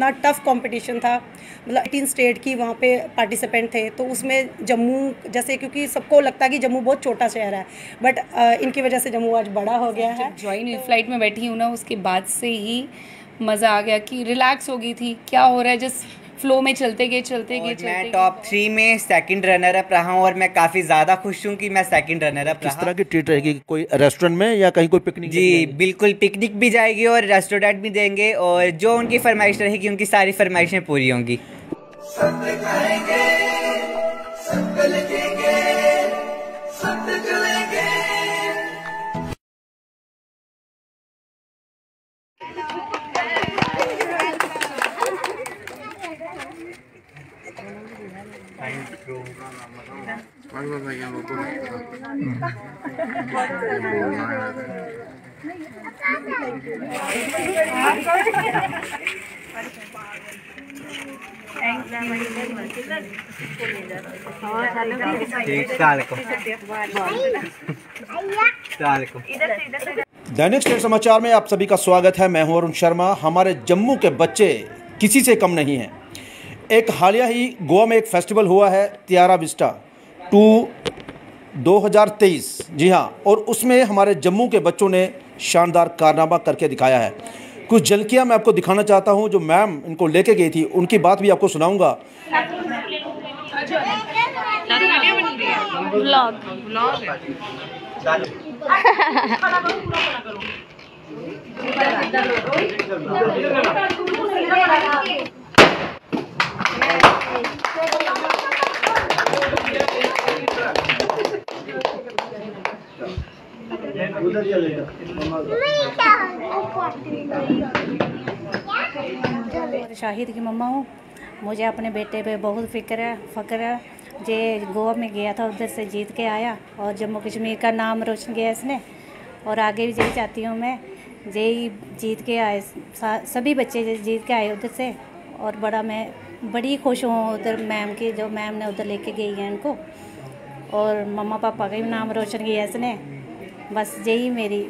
इतना tough competition था। मतलब एटीन स्टेट की वहाँ पे पार्टिसिपेंट थे। तो उसमें जम्मू जैसे क्योंकि सबको लगता है कि जम्मू बहुत छोटा शहर है बट इनकी वजह से जम्मू आज बड़ा हो गया है। ज्वाइन तो, फ़्लाइट में बैठी हूँ ना उसके बाद से ही मज़ा आ गया कि रिलैक्स हो गई थी। क्या हो रहा है? जस्ट फ्लो में चलते गए चलते गए चलते मैं टॉप थ्री में सेकंड रनर अप रहा हूँ और मैं काफ़ी ज़्यादा खुश हूँ कि मैं सेकंड रनर अप किस तरह की ट्रीट रहेगी? कोई रेस्टोरेंट में या कहीं कोई पिकनिक जी बिल्कुल पिकनिक भी जाएगी और रेस्टोरेंट भी देंगे और जो उनकी फरमाइश रहेगी उनकी सारी फरमाइशें पूरी होंगी। दैनिक स्टेट समाचार में आप सभी का स्वागत है। मैं हूँ अरुण शर्मा। हमारे जम्मू के बच्चे किसी से कम नहीं हैं। एक हालिया ही गोवा में एक फेस्टिवल हुआ है तियारा विस्टा। टू 2023 जी हाँ और उसमें हमारे जम्मू के बच्चों ने शानदार कारनामा करके दिखाया है। कुछ झलकियाँ मैं आपको दिखाना चाहता हूँ जो मैम इनको लेके गई थी उनकी बात भी आपको सुनाऊँगा। और शाहिद की मम्मा हूँ। मुझे अपने बेटे पे बहुत फ़िक्र है, फ़क्र है। जे गोवा में गया था, उधर से जीत के आया और जम्मू कश्मीर का नाम रोशन किया इसने। और आगे भी यही चाहती हूँ मैं, जे ही जीत के आए सभी बच्चे जीत के आए उधर से। और बड़ा मैं, बड़ी खुश हूँ उधर मैम की, जो मैम ने उधर लेके गई है इनको। और मम्मा पापा का भी नाम रोशन किया इसने। बस यही मेरी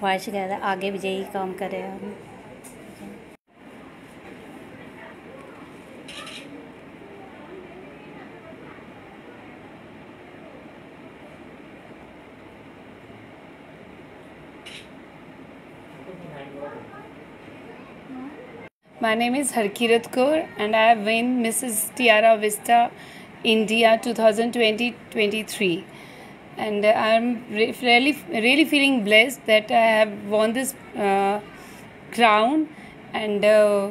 ख्वाहिश है आगे भी यही काम करें हम My name is Harkirat Kaur and I have won Mrs. Tiara Vista India 2020-23 and uh, I'm really really feeling blessed that I have won this uh, crown and uh,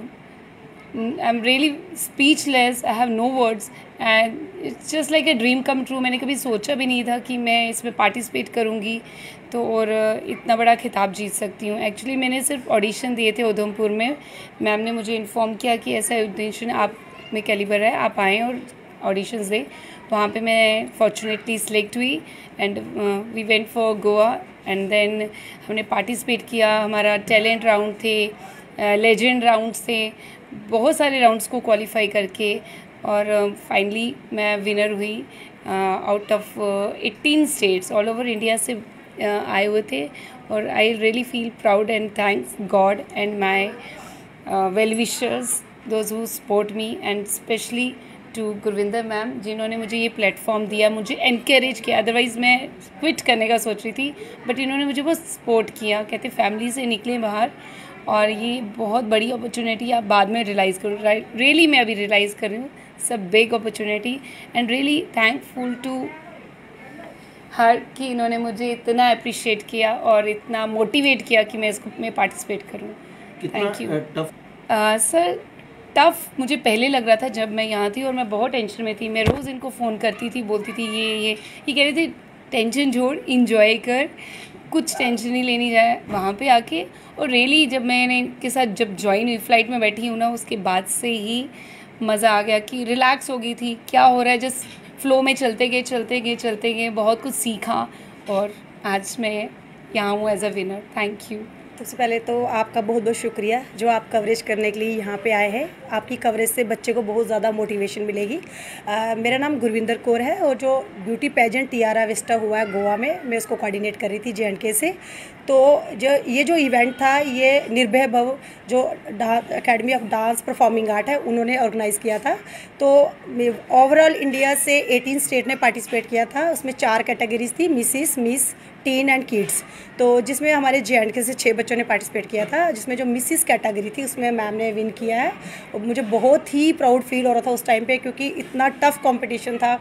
Mm, I'm really speechless. I have no words and it's just like a dream come true. मैंने कभी सोचा भी नहीं था कि मैं इसमें participate करूँगी तो और अ, इतना बड़ा खिताब जीत सकती हूँ एक्चुअली मैंने सिर्फ़ ऑडिशन दिए थे उधमपुर में मैम ने मुझे इन्फॉर्म किया कि ऐसा ऑडिशन आप में कैलिबर है आप आएँ और ऑडिशंस दें वहाँ पे मैं फॉर्चुनेटली सिलेक्ट हुई and we went for Goa and then हमने पार्टिसिपेट किया हमारा टैलेंट राउंड थे लेजेंड राउंड्स थे बहुत सारे राउंड्स को क्वालिफाई करके और फाइनली uh, मैं विनर हुई out of eighteen states all over India से uh, आए हुए थे और I really feel proud and thanks God and my well wishers those who support me and specially to Gurvinder ma'am जिन्होंने मुझे ये प्लेटफॉर्म दिया मुझे इनक्रेज किया। अदरवाइज़ मैं क्विट करने का सोच रही थी बट इन्होंने मुझे बहुत सपोर्ट किया। कहते फैमिली से निकले बाहर और ये बहुत बड़ी अपॉर्चुनिटी आप बाद में रियलाइज़ करो। रियली मैं अभी रियलाइज़ कर रही हूँ सब big opportunity and really thankful to her कि इन्होंने मुझे इतना अप्रिशिएट किया और इतना मोटिवेट किया कि मैं इसको में पार्टिसिपेट करूँ। थैंक यू सर टफ मुझे पहले लग रहा था जब मैं यहाँ थी और मैं बहुत टेंशन में थी। मैं रोज़ इनको फ़ोन करती थी, बोलती थी, ये ये। ये कह रहे थे टेंशन छोड़ इंजॉय कर। कुछ टेंशन नहीं लेनी जाए वहाँ पे आके। और रियली जब मैंने इनके साथ जब ज्वाइन हुई फ़्लाइट में बैठी हूँ ना, उसके बाद से ही मज़ा आ गया कि रिलैक्स हो गई थी। क्या हो रहा है? जस्ट फ्लो में चलते गए चलते गए चलते गए, बहुत कुछ सीखा और आज मैं यहाँ हूँ as a winner thank you सबसे पहले तो आपका बहुत बहुत शुक्रिया जो आप कवरेज करने के लिए यहाँ पे आए हैं। आपकी कवरेज से बच्चे को बहुत ज़्यादा मोटिवेशन मिलेगी। आ, मेरा नाम गुरविंदर कौर है और जो ब्यूटी पेजेंट टियारा विस्टा हुआ है गोवा में मैं उसको कोऑर्डिनेट कर रही थी जे से। तो जो ये जो इवेंट था ये निर्भय भव जो academy of dance performing art है उन्होंने ऑर्गेनाइज़ किया था। तो ओवरऑल इंडिया से 18 स्टेट ने पार्टिसिपेट किया था। उसमें चार कैटेगरीज थी Mrs Miss teen and kids तो जिसमें हमारे जे एंड के से छः बच्चों ने पार्टिसिपेट किया था, जिसमें जो मिसिस कैटेगरी थी, उसमें मैम ने विन किया है। और मुझे बहुत ही प्राउड फील हो रहा था उस टाइम पे, क्योंकि इतना टफ कंपटीशन था।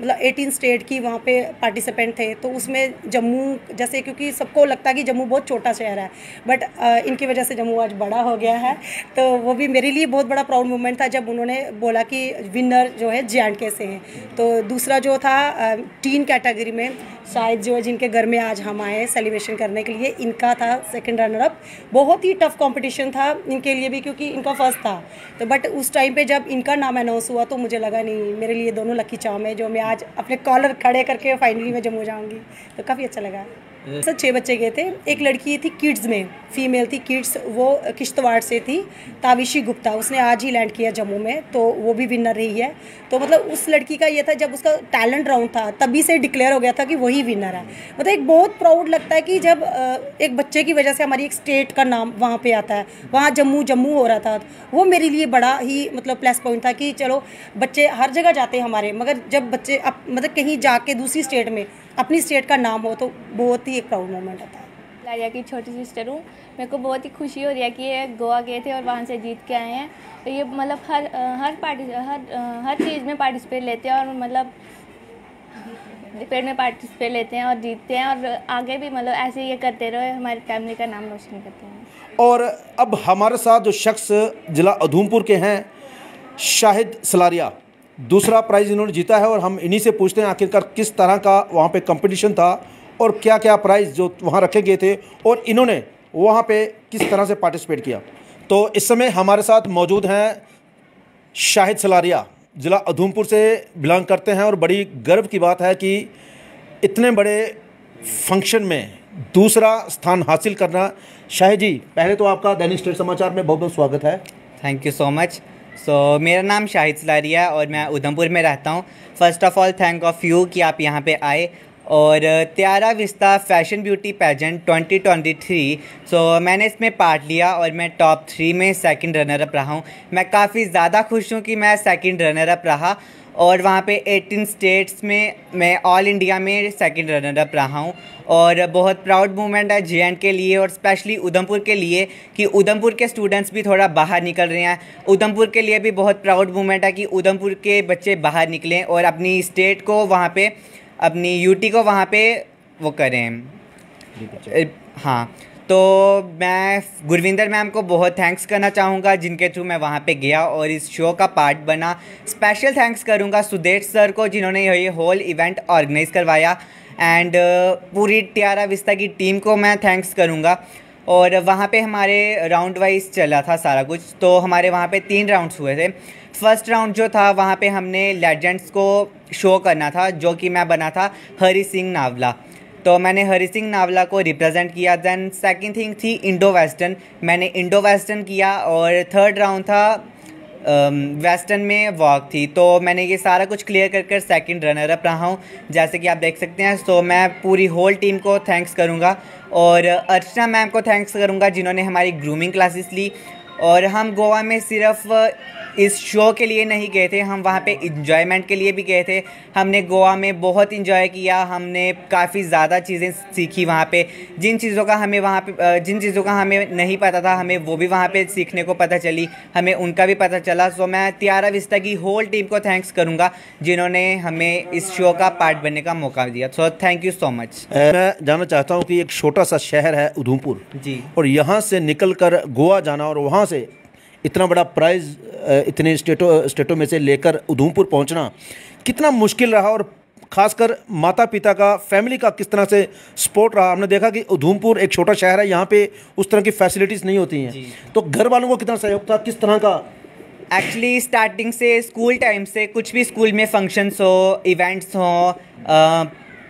मतलब 18 स्टेट की वहाँ पे पार्टिसिपेंट थे तो उसमें जम्मू, जैसे क्योंकि सबको लगता है कि जम्मू बहुत छोटा शहर है बट इनकी वजह से जम्मू आज बड़ा हो गया है। तो वो भी मेरे लिए बहुत बड़ा प्राउड मोमेंट था, जब उन्होंने बोला कि विनर जो है जे से हैं। तो दूसरा जो था टीन कैटेगरी में, शायद जो है जिनके घर में आज हम आए सेलिब्रेशन करने के लिए। इनका था सेकंड रनर अप बहुत ही टफ कंपटीशन था इनके लिए भी, क्योंकि इनका फ़र्स्ट था। तो बट उस टाइम पे जब इनका नाम अनाउंस हुआ तो मुझे लगा, नहीं, मेरे लिए दोनों लकी चाम है, जो मैं आज अपने कॉलर खड़े करके फाइनली मैं जम्मू जाऊँगी। तो काफ़ी अच्छा लगा। सर छः बच्चे गए थे। एक लड़की थी किड्स में फीमेल थी किड्स, वो किश्तवाड़ से थी, ताविशी गुप्ता। उसने आज ही लैंड किया जम्मू में तो वो भी विनर रही है। तो मतलब उस लड़की का ये था, जब उसका टैलेंट राउंड था, तभी से डिक्लेयर हो गया था कि वही विनर है। मतलब एक बहुत प्राउड लगता है कि जब एक बच्चे की वजह से हमारी एक स्टेट का नाम वहाँ पर आता है, वहाँ जम्मू जम्मू हो रहा था। वो मेरे लिए बड़ा ही मतलब प्लस पॉइंट था कि चलो, बच्चे हर जगह जाते हैं हमारे, मगर जब बच्चे अब मतलब कहीं जाके दूसरी स्टेट में अपनी स्टेट का नाम हो तो बहुत ही एक प्राउड मोमेंट होता है। लारिया की छोटी सिस्टर हूँ। मेरे को बहुत ही खुशी हो रही है कि ये गोवा गए थे और वहाँ से जीत के आए हैं। तो ये मतलब हर हर पार्टी हर हर चीज़ में पार्टिसिपेट लेते हैं और मतलब डिबेट में पार्टिसिपेट लेते हैं और जीतते हैं और आगे भी मतलब ऐसे ही ये करते रहे हमारी फैमिली का नाम रोशन करते हैं। और अब हमारे साथ जो शख्स ज़िला उधमपुर के हैं शाहिद सलारिया। दूसरा प्राइज़ इन्होंने जीता है और हम इन्हीं से पूछते हैं आखिरकार किस तरह का वहाँ पे कंपटीशन था और क्या क्या प्राइज़ जो वहाँ रखे गए थे और इन्होंने वहाँ पे किस तरह से पार्टिसिपेट किया। तो इस समय हमारे साथ मौजूद हैं शाहिद सलारिया, ज़िला उधमपुर से बिलोंग करते हैं और बड़ी गर्व की बात है कि इतने बड़े फ़ंक्शन में दूसरा स्थान हासिल करना। शाहिद जी, पहले तो आपका दैनिक स्टेट समाचार में बहुत बहुत स्वागत है। Thank you so much so so, मेरा नाम शाहिद सलारिया और मैं उधमपुर में रहता हूँ। First of all thank of you कि आप यहाँ पे आए। और Tiara Vista fashion beauty pageant 2023 so मैंने इसमें पार्ट लिया और मैं टॉप थ्री में सेकंड रनर अप रहा हूँ। मैं काफ़ी ज़्यादा खुश हूँ कि मैं सेकंड रनर अप रहा और वहाँ पे 18 स्टेट्स में मैं ऑल इंडिया में सेकंड रनर अप रहा हूँ। और बहुत प्राउड मूवमेंट है जे के लिए और स्पेशली उधमपुर के लिए कि उधमपुर के स्टूडेंट्स भी थोड़ा बाहर निकल रहे हैं। उधमपुर के लिए भी बहुत प्राउड मूवमेंट है कि उधमपुर के बच्चे बाहर निकलें और अपनी स्टेट को वहाँ पे अपनी यूटी को वहाँ पे वो करें। हाँ तो मैं गुरविंदर मैम को बहुत थैंक्स करना चाहूँगा जिनके थ्रू मैं वहाँ पे गया और इस शो का पार्ट बना। स्पेशल थैंक्स करूँगा सुदेश सर को जिन्होंने ये होल इवेंट ऑर्गेनाइज करवाया। एंड पूरी टियारा विस्ता की टीम को मैं थैंक्स करूँगा। और वहाँ पे हमारे राउंड वाइज चला था सारा कुछ। तो हमारे वहाँ पे तीन राउंड्स हुए थे। फ़र्स्ट राउंड जो था वहाँ पे हमने लेजेंड्स को शो करना था जो कि मैं बना था हरी सिंह नावला। तो मैंने हरी सिंह नावला को रिप्रेजेंट किया। देन सेकंड थिंग थी इंडो वेस्टर्न मैंने इंडो वेस्टर्न किया और थर्ड राउंड था वेस्टर्न um, में वॉक थी। तो मैंने ये सारा कुछ क्लियर कर कर सेकेंड रनर अप रहा हूँ जैसे कि आप देख सकते हैं। तो मैं पूरी होल टीम को थैंक्स करूँगा और अर्चना मैम को थैंक्स करूँगा जिन्होंने हमारी ग्रूमिंग क्लासेस ली। और हम गोवा में सिर्फ़ इस शो के लिए नहीं गए थे हम वहाँ पे इंजॉयमेंट के लिए भी गए थे। हमने गोवा में बहुत इंजॉय किया हमने काफ़ी ज़्यादा चीज़ें सीखी वहाँ पे। जिन चीज़ों का हमें वहाँ पे जिन चीज़ों का हमें नहीं पता था हमें वो भी वहाँ पे सीखने को पता चली हमें उनका भी पता चला। सो मैं त्यारा विस्ता की होल टीम को थैंक्स करूँगा जिन्होंने हमें इस शो का पार्ट बनने का मौका दिया। So thank you so much मैं जानना चाहता हूँ कि एक छोटा सा शहर है उधमपुर। जी। और यहाँ से निकल कर गोवा जाना और वहाँ से इतना बड़ा प्राइज़ इतने स्टेटों स्टेटों में से लेकर उधमपुर पहुँचना कितना मुश्किल रहा और खासकर माता पिता का फैमिली का किस तरह से सपोर्ट रहा? हमने देखा कि उधमपुर एक छोटा शहर है यहाँ पे उस तरह की फैसिलिटीज़ नहीं होती हैं। तो घर वालों को कितना सहयोग था? किस तरह का? एक्चुअली स्टार्टिंग से स्कूल टाइम से कुछ भी स्कूल में फ़ंक्शंस हो इवेंट्स हो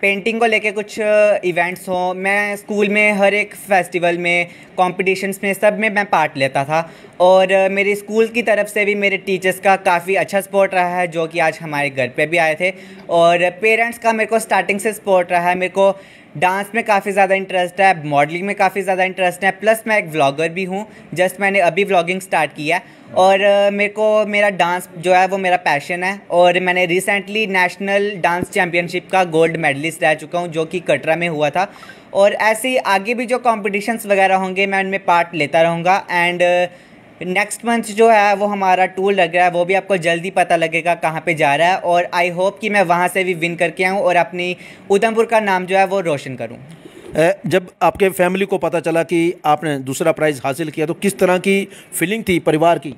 पेंटिंग को लेके कुछ इवेंट्स हों, मैं स्कूल में हर एक फेस्टिवल में कॉम्पिटिशन्स में, सब में मैं पार्ट लेता था। और मेरे स्कूल की तरफ़ से भी मेरे टीचर्स का काफ़ी अच्छा सपोर्ट रहा है, जो कि आज हमारे घर पे भी आए थे। और पेरेंट्स का मेरे को स्टार्टिंग से सपोर्ट रहा है, मेरे को डांस में काफ़ी ज़्यादा इंटरेस्ट है मॉडलिंग में काफ़ी ज़्यादा इंटरेस्ट है प्लस मैं एक व्लॉगर भी हूँ जस्ट मैंने अभी व्लॉगिंग स्टार्ट किया और मेरे को मेरा डांस जो है वो मेरा पैशन है और मैंने रिसेंटली नेशनल डांस चैम्पियनशिप का गोल्ड मेडलिस्ट रह चुका हूँ, जो कि कटरा में हुआ था और ऐसे ही आगे भी जो कॉम्पिटिशन्स वगैरह होंगे, मैं उनमें पार्ट लेता रहूँगा एंड नेक्स्ट मंथ जो है, वो हमारा टूर लग रहा है, वो भी आपको जल्दी पता लगेगा कहाँ पे जा रहा है और आई होप कि मैं वहाँ से भी विन करके आऊँ और अपनी उधमपुर का नाम जो है, वो रोशन करूँ। जब आपके फैमिली को पता चला कि आपने दूसरा प्राइज़ हासिल किया तो किस तरह की फीलिंग थी परिवार की?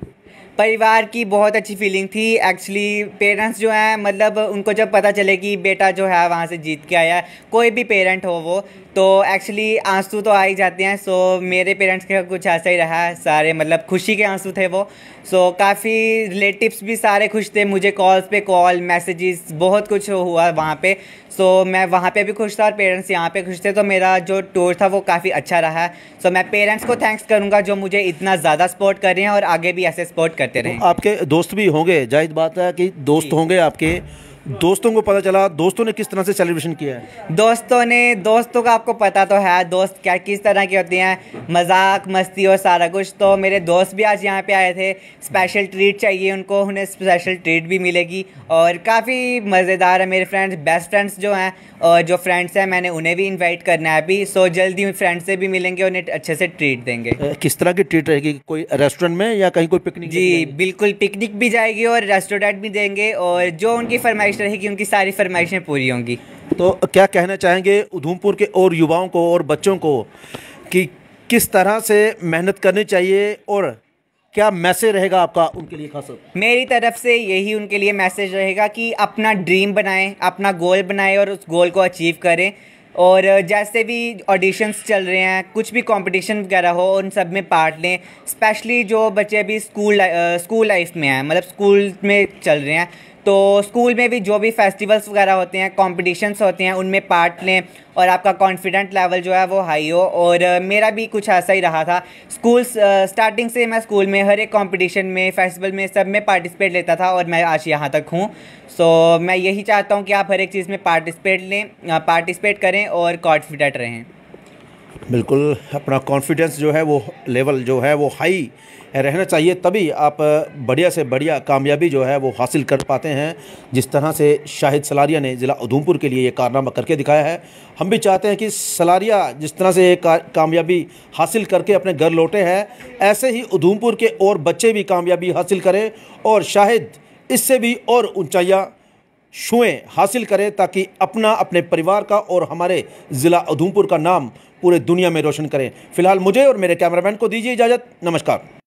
परिवार की बहुत अच्छी फीलिंग थी। एक्चुअली पेरेंट्स जो हैं मतलब उनको जब पता चले कि बेटा जो है, वहाँ से जीत के आया कोई भी पेरेंट हो वो तो एक्चुअली आँसू तो आ ही जाते हैं। सो मेरे पेरेंट्स का कुछ ऐसा ही रहा सारे मतलब खुशी के आँसू थे वो। सो so, काफ़ी रिलेटिव्स भी सारे खुश थे मुझे कॉल्स पे कॉल मैसेजेस बहुत कुछ हुआ वहाँ पे। सो so, मैं वहाँ पे भी खुश था और पेरेंट्स यहाँ पे खुश थे तो मेरा जो टूर था वो काफ़ी अच्छा रहा। सो मैं पेरेंट्स को थैंक्स करूँगा जो मुझे इतना ज़्यादा सपोर्ट कर रहे हैं और आगे भी ऐसे सपोर्ट करते रहे। तो आपके दोस्त भी होंगे? ज़ाहिर बात है कि दोस्त होंगे आपके। दोस्तों को पता चला दोस्तों ने किस तरह से सेलिब्रेशन किया है? दोस्तों ने दोस्तों का आपको पता तो है दोस्त क्या किस तरह की होती हैं। मज़ाक मस्ती और सारा कुछ। तो मेरे दोस्त भी आज यहाँ पे आए थे। स्पेशल ट्रीट चाहिए उनको उन्हें स्पेशल ट्रीट भी मिलेगी। और काफ़ी मज़ेदार है मेरे फ्रेंड्स बेस्ट फ्रेंड्स जो हैं। और जो फ्रेंड्स हैं मैंने उन्हें भी इन्वाइट करना है अभी। सो जल्दी फ्रेंड्स से भी मिलेंगे उन्हें अच्छे से ट्रीट देंगे। किस तरह की ट्रीट रहेगी? कोई रेस्टोरेंट में या कहीं कोई पिकनिक जी बिल्कुल पिकनिक भी जाएगी और रेस्टोरेंट भी देंगे। और जो उनकी फरमाइश रहेगी उनकी सारी फरमाइशें पूरी होंगी। तो क्या कहना चाहेंगे उधमपुर के और युवाओं को और बच्चों को कि किस तरह से मेहनत करनी चाहिए और क्या मैसेज रहेगा आपका उनके लिए खास मेरी तरफ़ से यही उनके लिए मैसेज रहेगा कि अपना ड्रीम बनाएँ अपना गोल बनाएँ और उस गोल को अचीव करें। और जैसे भी ऑडिशंस चल रहे हैं कुछ भी कंपटीशन वगैरह हो उन सब में पार्ट लें। स्पेशली जो बच्चे अभी स्कूल स्कूल लाइफ में हैं मतलब स्कूल में चल रहे हैं तो स्कूल में भी जो भी फेस्टिवल्स वगैरह होते हैं कॉम्पिटिशन्स होते हैं, उनमें पार्ट लें और आपका कॉन्फिडेंट लेवल जो है वो हाई हो। और मेरा भी कुछ ऐसा ही रहा था। स्कूल स्टार्टिंग से मैं स्कूल में हर एक कॉम्पिटिशन में फेस्टिवल में सब में पार्टिसिपेट लेता था और मैं आज यहाँ तक हूँ। सो मैं यही चाहता हूँ कि आप हर एक चीज़ में पार्टिसिपेट लें पार्टिसिपेट करें और कॉन्फिडेंट रहें। बिल्कुल, अपना कॉन्फिडेंस जो है वो लेवल जो है वो हाई रहना चाहिए, तभी आप बढ़िया से बढ़िया कामयाबी जो है वो हासिल कर पाते हैं। जिस तरह से शाहिद सलारिया ने ज़िला उधमपुर के लिए ये कारनामा करके दिखाया है, हम भी चाहते हैं कि सलारिया जिस तरह से ये कामयाबी हासिल करके अपने घर लौटे हैं, ऐसे ही उधमपुर के और बच्चे भी कामयाबी हासिल करें और शाहिद इससे भी और ऊँचाइयाँ छुएँ हासिल करें, ताकि अपना, अपने परिवार का और हमारे ज़िला उधमपुर का नाम पूरे दुनिया में रोशन करें। फ़िलहाल मुझे और मेरे कैमरामैन को दीजिए इजाज़त। नमस्कार।